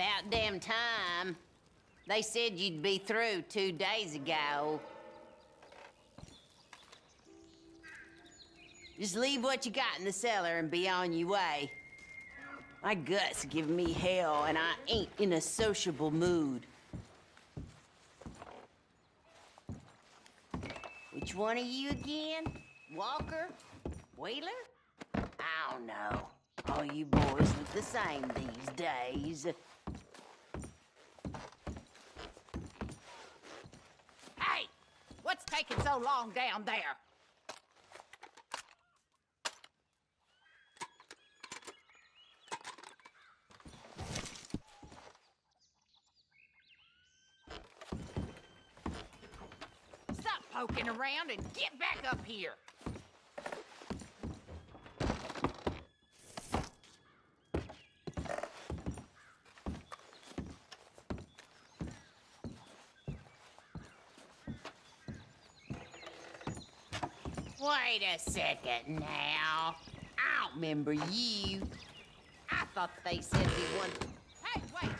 About damn time. They said you'd be through two days ago. Just leave what you got in the cellar and be on your way. My gut's giving me hell, and I ain't in a sociable mood. Which one of you again? Walker? Wheeler? I don't know. All you boys look the same these days. Hey! What's taking so long down there? Stop poking around and get back up here! Wait a second now. I don't remember you. I thought they said we won. Hey, wait!